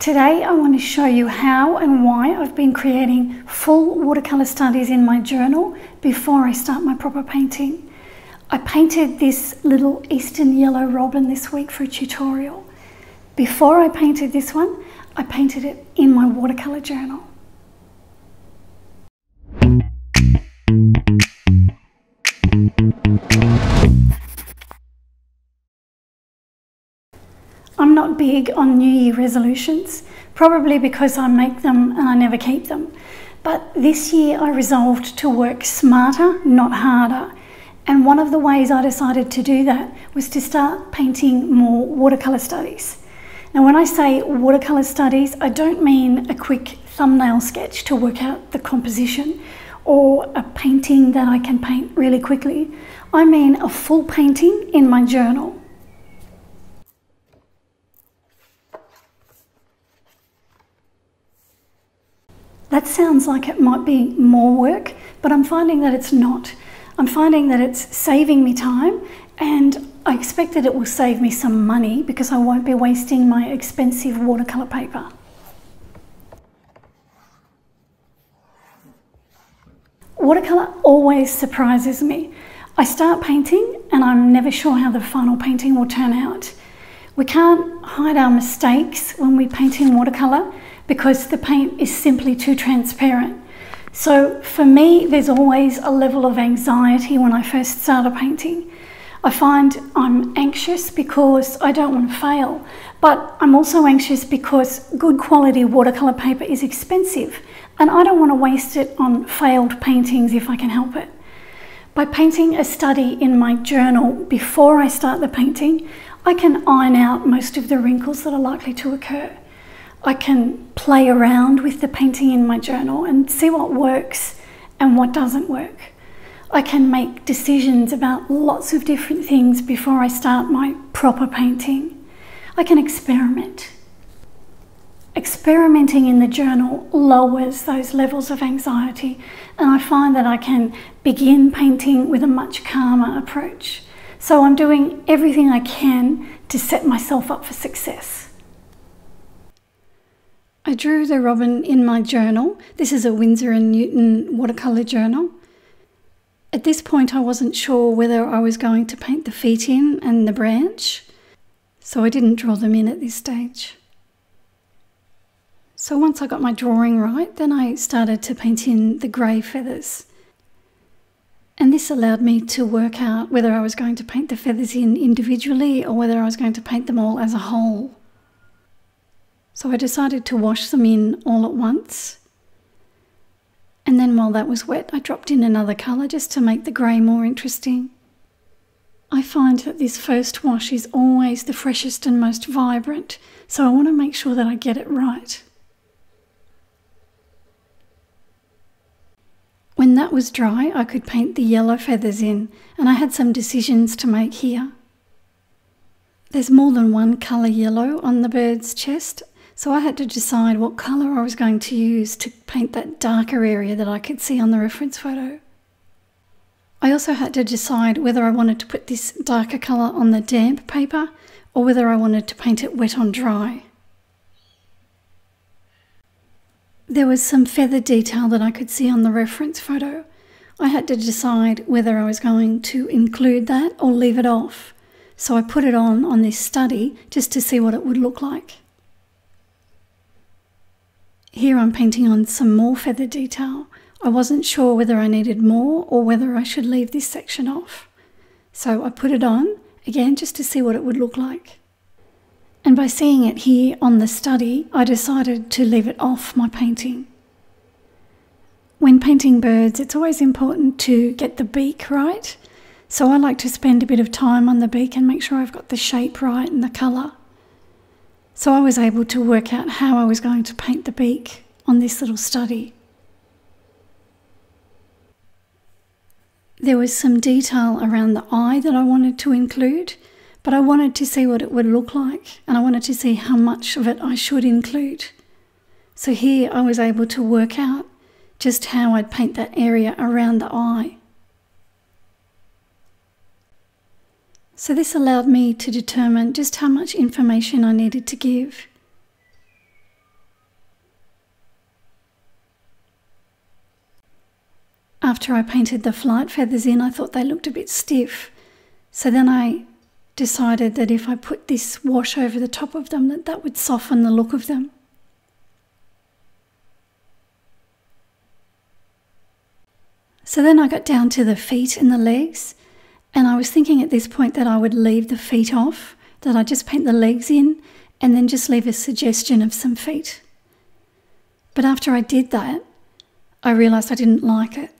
Today I want to show you how and why I've been creating full watercolour studies in my journal before I start my proper painting. I painted this little eastern yellow robin this week for a tutorial. Before I painted this one, I painted it in my watercolour journal. Big on New Year resolutions, probably because I make them and I never keep them. But this year I resolved to work smarter, not harder. And one of the ways I decided to do that was to start painting more watercolour studies. Now, when I say watercolour studies, I don't mean a quick thumbnail sketch to work out the composition or a painting that I can paint really quickly. I mean a full painting in my journal. That sounds like it might be more work, but I'm finding that it's not. I'm finding that it's saving me time and I expect that it will save me some money because I won't be wasting my expensive watercolour paper. Watercolour always surprises me. I start painting and I'm never sure how the final painting will turn out. We can't hide our mistakes when we paint in watercolour because the paint is simply too transparent. So for me, there's always a level of anxiety when I first start a painting. I find I'm anxious because I don't want to fail, but I'm also anxious because good quality watercolour paper is expensive and I don't want to waste it on failed paintings if I can help it. By painting a study in my journal before I start the painting, I can iron out most of the wrinkles that are likely to occur. I can play around with the painting in my journal and see what works and what doesn't work. I can make decisions about lots of different things before I start my proper painting. I can experiment. Experimenting in the journal lowers those levels of anxiety, and I find that I can begin painting with a much calmer approach. So I'm doing everything I can to set myself up for success. I drew the robin in my journal. This is a Winsor & Newton watercolour journal. At this point I wasn't sure whether I was going to paint the feet in and the branch, so I didn't draw them in at this stage. So once I got my drawing right, then I started to paint in the grey feathers. And this allowed me to work out whether I was going to paint the feathers in individually or whether I was going to paint them all as a whole. So I decided to wash them in all at once. And then while that was wet, I dropped in another colour just to make the grey more interesting. I find that this first wash is always the freshest and most vibrant, so I want to make sure that I get it right. When that was dry, I could paint the yellow feathers in, and I had some decisions to make here. There's more than one colour yellow on the bird's chest, so I had to decide what colour I was going to use to paint that darker area that I could see on the reference photo. I also had to decide whether I wanted to put this darker colour on the damp paper or whether I wanted to paint it wet on dry. There was some feather detail that I could see on the reference photo. I had to decide whether I was going to include that or leave it off. So I put it on on this study just to see what it would look like. Here I'm painting on some more feather detail. I wasn't sure whether I needed more or whether I should leave this section off. So I put it on, again just to see what it would look like. And by seeing it here on the study, I decided to leave it off my painting. When painting birds, it's always important to get the beak right. So I like to spend a bit of time on the beak and make sure I've got the shape right and the colour. So I was able to work out how I was going to paint the beak on this little study. There was some detail around the eye that I wanted to include, but I wanted to see what it would look like and I wanted to see how much of it I should include. So here I was able to work out just how I'd paint that area around the eye. So, this allowed me to determine just how much information I needed to give. After I painted the flight feathers in, I thought they looked a bit stiff. So then I decided that if I put this wash over the top of them, that that would soften the look of them. So then I got down to the feet and the legs and I was thinking at this point that I would leave the feet off, that I'd just paint the legs in, and then just leave a suggestion of some feet. But after I did that, I realised I didn't like it.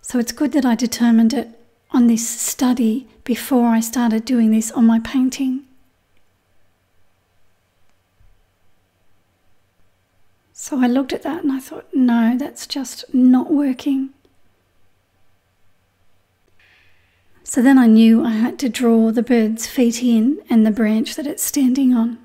So it's good that I determined it on this study before I started doing this on my painting. So I looked at that and I thought, no, that's just not working. So then I knew I had to draw the bird's feet in and the branch that it's standing on.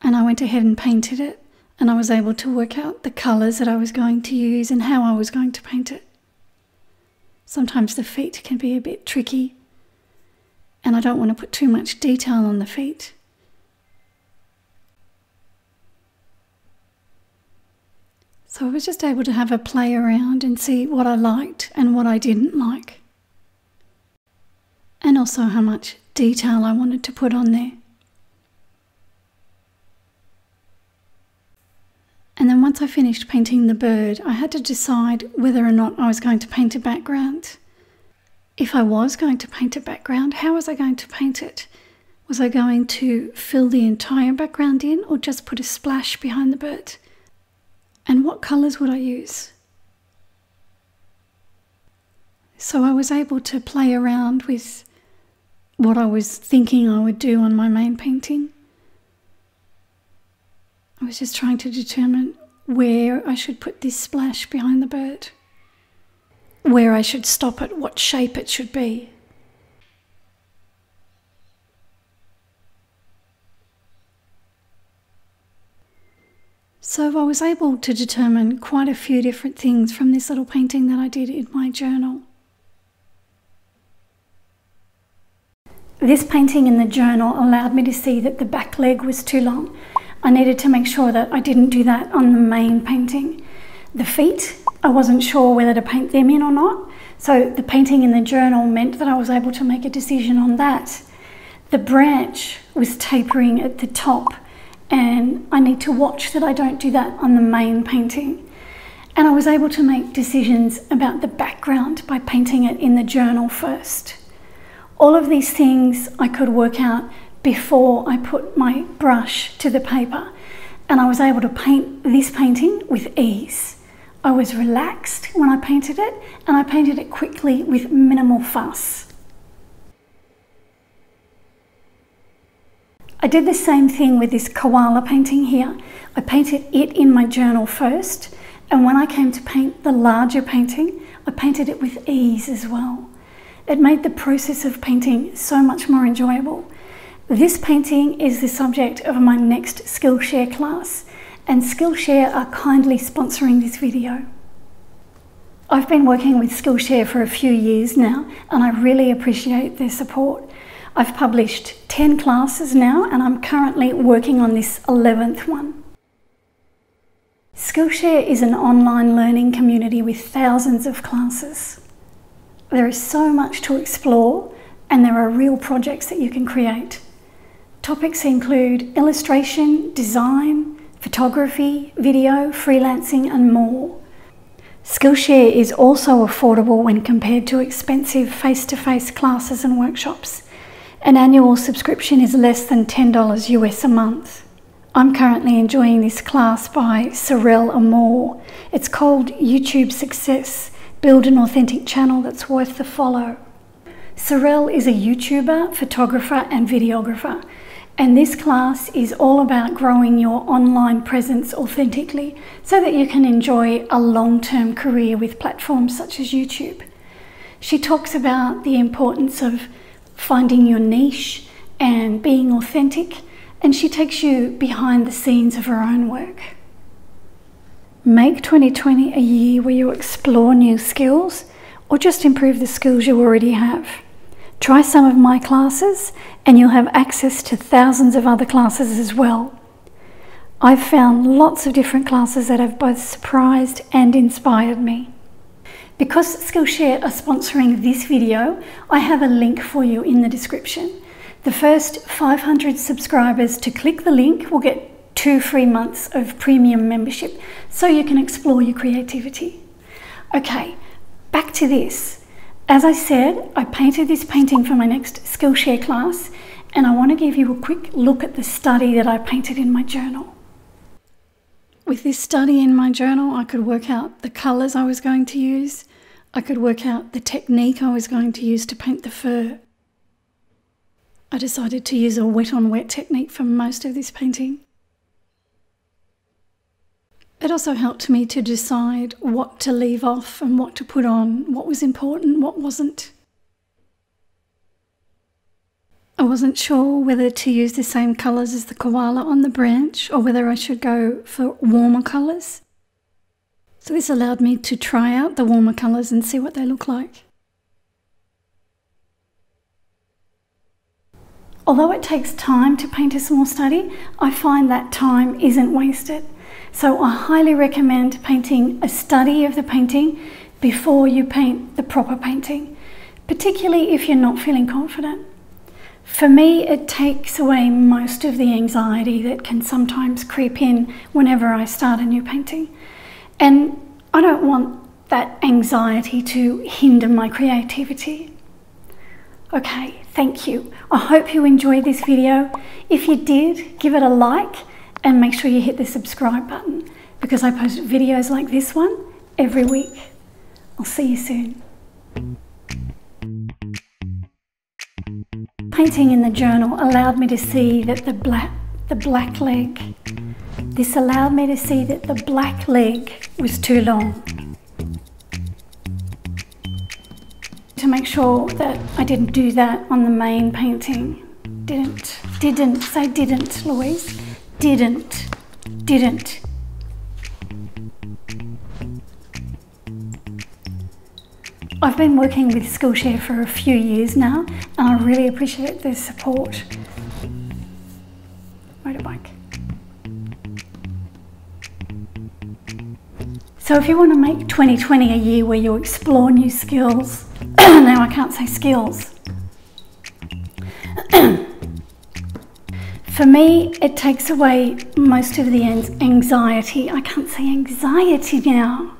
And I went ahead and painted it, and I was able to work out the colours that I was going to use and how I was going to paint it. Sometimes the feet can be a bit tricky, and I don't want to put too much detail on the feet. So I was just able to have a play around and see what I liked and what I didn't like. And also how much detail I wanted to put on there. And then once I finished painting the bird, I had to decide whether or not I was going to paint a background. If I was going to paint a background, how was I going to paint it? Was I going to fill the entire background in or just put a splash behind the bird? And what colours would I use? So I was able to play around with what I was thinking I would do on my main painting. I was just trying to determine where I should put this splash behind the bird, where I should stop it, what shape it should be. So I was able to determine quite a few different things from this little painting that I did in my journal. This painting in the journal allowed me to see that the back leg was too long. I needed to make sure that I didn't do that on the main painting. The feet, I wasn't sure whether to paint them in or not. So the painting in the journal meant that I was able to make a decision on that. The branch was tapering at the top and I need to watch that I don't do that on the main painting. And I was able to make decisions about the background by painting it in the journal first. All of these things I could work out before I put my brush to the paper and I was able to paint this painting with ease. I was relaxed when I painted it and I painted it quickly with minimal fuss. I did the same thing with this koala painting here. I painted it in my journal first, and when I came to paint the larger painting, I painted it with ease as well. It made the process of painting so much more enjoyable. This painting is the subject of my next Skillshare class, and Skillshare are kindly sponsoring this video. I've been working with Skillshare for a few years now, and I really appreciate their support. I've published 10 classes now and I'm currently working on this 11th one. Skillshare is an online learning community with thousands of classes. There is so much to explore and there are real projects that you can create. Topics include illustration, design, photography, video, freelancing and more. Skillshare is also affordable when compared to expensive face-to-face -face classes and workshops. An annual subscription is less than $10 US a month. I'm currently enjoying this class by Sorelle Amore. It's called YouTube Success Build an Authentic Channel That's Worth the Follow. Sorelle is a YouTuber, photographer, and videographer. And this class is all about growing your online presence authentically so that you can enjoy a long term career with platforms such as YouTube. She talks about the importance of finding your niche and being authentic, and she takes you behind the scenes of her own work. Make 2020 a year where you explore new skills or just improve the skills you already have. Try some of my classes and you'll have access to thousands of other classes as well. I've found lots of different classes that have both surprised and inspired me. Because Skillshare are sponsoring this video, I have a link for you in the description. The first 500 subscribers to click the link will get two free months of premium membership so you can explore your creativity. Okay, back to this. As I said, I painted this painting for my next Skillshare class and I want to give you a quick look at the study that I painted in my journal. With this study in my journal, I could work out the colours I was going to use. I could work out the technique I was going to use to paint the fur. I decided to use a wet on wet technique for most of this painting. It also helped me to decide what to leave off and what to put on, what was important, what wasn't. I wasn't sure whether to use the same colours as the koala on the branch or whether I should go for warmer colours. So this allowed me to try out the warmer colours and see what they look like. Although it takes time to paint a small study, I find that time isn't wasted. So I highly recommend painting a study of the painting before you paint the proper painting, particularly if you're not feeling confident. For me, it takes away most of the anxiety that can sometimes creep in whenever I start a new painting. And I don't want that anxiety to hinder my creativity. Okay, thank you. I hope you enjoyed this video. If you did, give it a like and make sure you hit the subscribe button because I post videos like this one every week. I'll see you soon. Painting in the journal allowed me to see that the black, the black leg, this allowed me to see that the black leg was too long. To make sure that I didn't do that on the main painting. Didn't, didn't, say didn't, Louise. Didn't, didn't. I've been working with Skillshare for a few years now and I really appreciate their support. Motorbike. So if you want to make 2020 a year where you explore new skills, now I can't say skills. For me, it takes away most of the anxiety. I can't say anxiety now